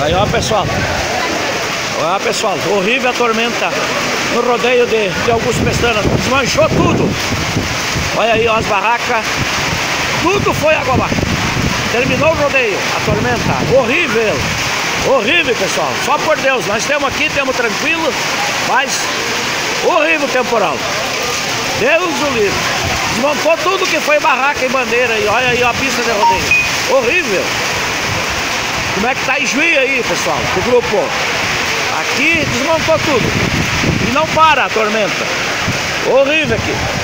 Aí, ó, pessoal. Olha, pessoal, horrível a tormenta no rodeio de, de Augusto Pestana. Desmanchou tudo. Olha aí, ó, as barracas. Tudo foi água abaixo. Terminou o rodeio, a tormenta. Horrível. Horrível, pessoal. Só por Deus. Nós temos aqui, temos tranquilo, mas horrível temporal. Deus o livre. Desmontou tudo que foi barraca e bandeira. E olha aí ó, a pista de rodeio. Horrível. Como é que tá Juí aí, pessoal? O grupo. Aqui desmontou tudo. E não para a tormenta. Horrível aqui.